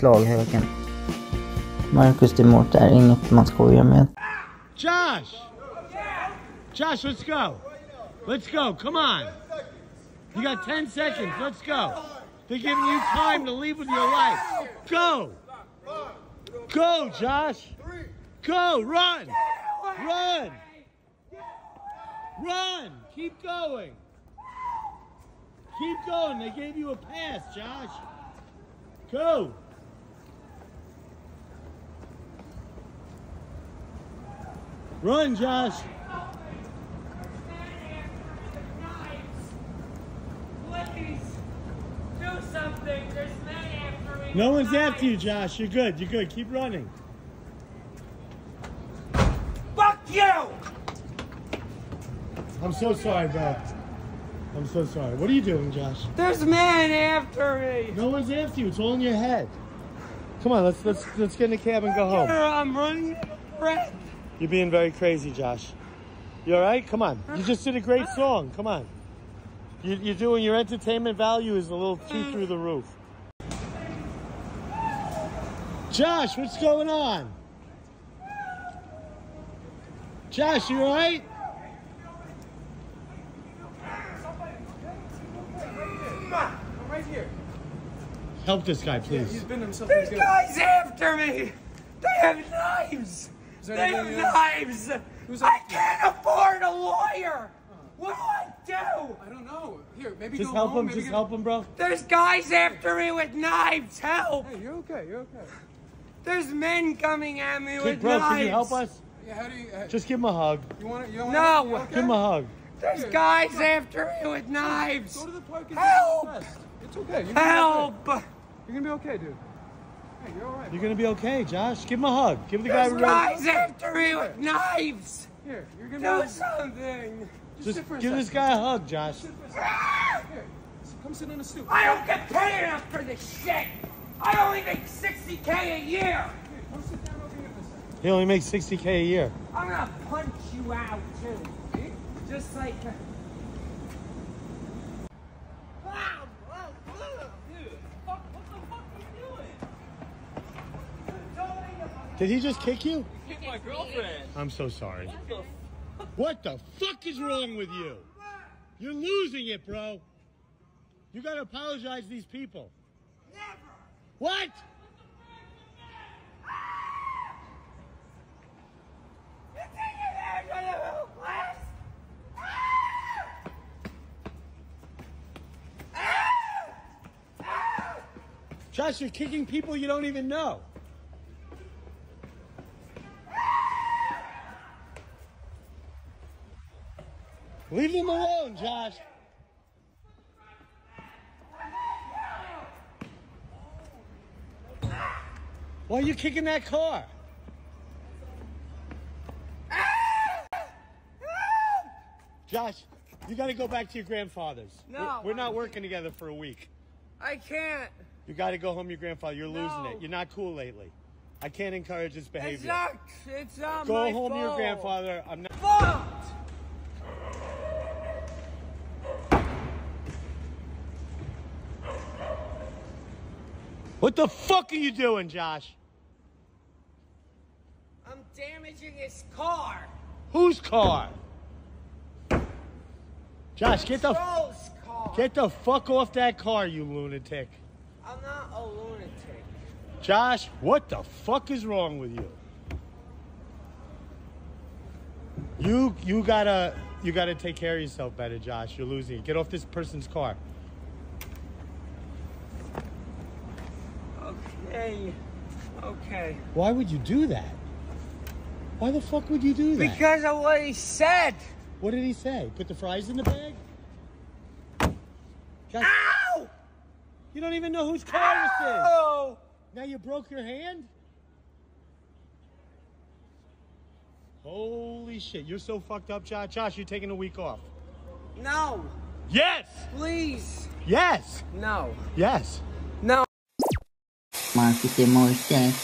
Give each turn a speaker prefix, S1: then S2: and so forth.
S1: Slaghöken. Marcus De Morte är inget man skojar med.
S2: Josh! Josh, let's go. Let's go. Come on. You got 10 seconds. Let's go. They're giving you time to leave with your life. Go. Go, Josh. Go. Run. Run. Run. Keep going. Keep going. They gave you a pass, Josh. Go. Run, Josh.
S3: Please, do something. There's men after me.
S2: No one's after you, Josh. You're good. You're good. Keep running.
S3: Fuck you!
S2: I'm so sorry, bro. I'm so sorry. What are you doing, Josh?
S3: There's men after me.
S2: No one's after you. It's all in your head. Come on, let's let's let's get in the cab and go home.
S3: I'm running out of breath.
S2: You're being very crazy, Josh. You all right? Come on. You just did a great song. Come on. You, you're doing your entertainment value is a little too through the roof. Josh, what's going on? Josh, you all right?
S4: I'm right here.
S2: Help this guy,
S4: Yeah,
S2: please.
S4: he's been himself.
S3: There's
S4: He's
S3: guys after me. They have knives.
S4: Is there
S3: They have knives.
S4: Who's
S3: I can't afford a lawyer. What do I do?
S4: I don't know. Here, maybe
S2: Just
S4: go
S2: help
S4: home,
S2: him.
S4: maybe
S2: Just
S4: get-
S2: help him, bro.
S3: There's guys after me with knives. Help.
S4: Hey, you're okay. You're okay.
S3: There's men coming at me
S2: Hey,
S3: with
S2: bro,
S3: knives.
S2: can you help us?
S4: Yeah, how do you? Uh,
S2: Just give him a hug.
S4: you want to? You don't
S3: No.
S4: wanna, you okay?
S2: Give him a hug.
S3: There's guys after me with knives.
S4: Go to the park and
S3: Help!
S4: get. It's okay. You're gonna be
S3: Help.
S4: okay. You're gonna be okay, dude. Hey, you're all right.
S2: You're gonna be okay, Josh. Give him a hug. Give the guy
S3: There's
S2: a run.
S3: guys after me with knives.
S4: Here, you're gonna
S3: Do
S4: be.
S3: something.
S4: Just,
S2: Just
S4: sit for a
S2: give
S4: second.
S2: this guy a hug, Josh.
S4: Sit for a. Ah! Here, come sit on a stoop.
S3: I don't get paid enough for this shit. I only make 60k a year.
S4: Here, come sit down over here for a second.
S2: He only makes 60k a year.
S3: I'm gonna punch you out too. Just like.
S2: Did he just kick you?
S5: He kicked my girlfriend.
S2: I'm so sorry. What the fuck is wrong with you? You're losing it, bro. You gotta apologize to these people.
S3: Never.
S2: What?
S3: You think you're there for the middle class?
S2: Josh, you're kicking people you don't even know. Leave them alone, Josh. Why are you kicking that car? Josh, you got to go back to your grandfather's.
S3: No.
S2: We're, we're not working together for a week.
S3: I can't.
S2: You got to go home to your grandfather. You're losing
S3: No.
S2: it. You're not cool lately. I can't encourage this behavior.
S3: It's not. It's not
S2: Go home to your grandfather. I'm not.
S3: Fucked.
S2: What the fuck are you doing, Josh?
S3: I'm damaging his car.
S2: Whose car? Josh, get the
S3: Troll's car.
S2: get the fuck off that car, you lunatic.
S3: I'm not a lunatic.
S2: Josh, what the fuck is wrong with you? You you gotta you gotta take care of yourself better, Josh. You're losing. Get off this person's car.
S3: Okay. Okay.
S2: Why would you do that? Why the fuck would you do that?
S3: Because of what he said.
S2: What did he say? Put the fries in the bag?
S3: Ow!
S2: you don't even know whose car this is.
S3: Oh!
S2: Now you broke your hand? Holy shit, you're so fucked up, Josh. Josh, you're taking a week off.
S3: No!
S2: Yes!
S3: Please!
S2: Yes!
S3: No!
S2: Yes!
S3: No!
S1: Marcus De Morte